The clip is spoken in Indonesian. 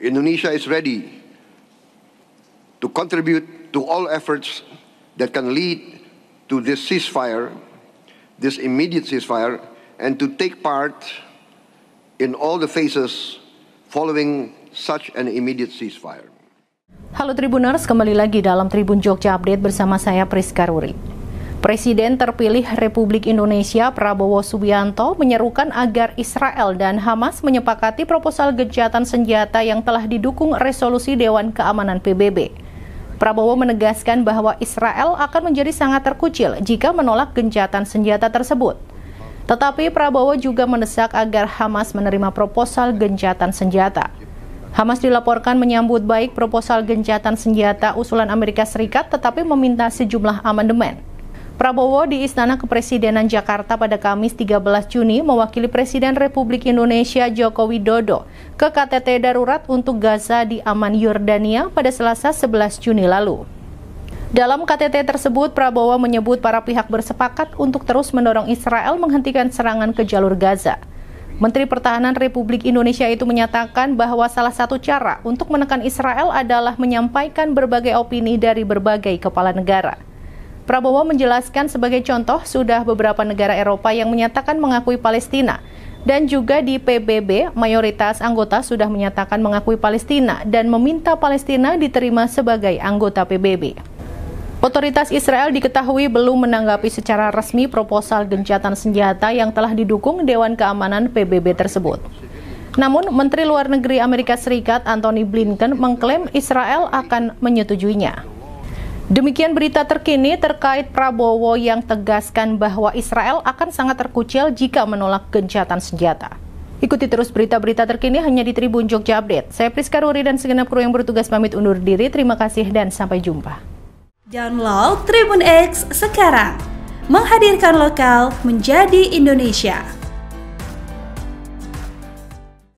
Indonesia is ready to contribute to all efforts that can lead to this ceasefire, this immediate ceasefire, and to take part in all the phases following such an immediate ceasefire. Halo Tribuners, kembali lagi dalam Tribun Jogja Update bersama saya Priska Ruri. Presiden terpilih Republik Indonesia Prabowo Subianto menyerukan agar Israel dan Hamas menyepakati proposal gejatan senjata yang telah didukung resolusi Dewan Keamanan PBB. Prabowo menegaskan bahwa Israel akan menjadi sangat terkucil jika menolak gencatan senjata tersebut. Tetapi Prabowo juga mendesak agar Hamas menerima proposal gencatan senjata. Hamas dilaporkan menyambut baik proposal gencatan senjata usulan Amerika Serikat tetapi meminta sejumlah amandemen. Prabowo di Istana Kepresidenan Jakarta pada Kamis 13 Juni mewakili Presiden Republik Indonesia Joko Widodo ke KTT darurat untuk Gaza di Aman Yordania pada Selasa 11 Juni lalu. Dalam KTT tersebut, Prabowo menyebut para pihak bersepakat untuk terus mendorong Israel menghentikan serangan ke jalur Gaza. Menteri Pertahanan Republik Indonesia itu menyatakan bahwa salah satu cara untuk menekan Israel adalah menyampaikan berbagai opini dari berbagai kepala negara. Prabowo menjelaskan sebagai contoh sudah beberapa negara Eropa yang menyatakan mengakui Palestina dan juga di PBB mayoritas anggota sudah menyatakan mengakui Palestina dan meminta Palestina diterima sebagai anggota PBB. Otoritas Israel diketahui belum menanggapi secara resmi proposal gencatan senjata yang telah didukung Dewan Keamanan PBB tersebut. Namun, Menteri Luar Negeri Amerika Serikat Anthony Blinken mengklaim Israel akan menyetujuinya. Demikian berita terkini terkait Prabowo yang tegaskan bahwa Israel akan sangat terkucil jika menolak gencatan senjata. Ikuti terus berita-berita terkini hanya di Tribun Jogja Update. Saya Priska Ruri dan segenap kru yang bertugas pamit undur diri. Terima kasih dan sampai jumpa. Download Tribun X sekarang. Menghadirkan lokal menjadi Indonesia.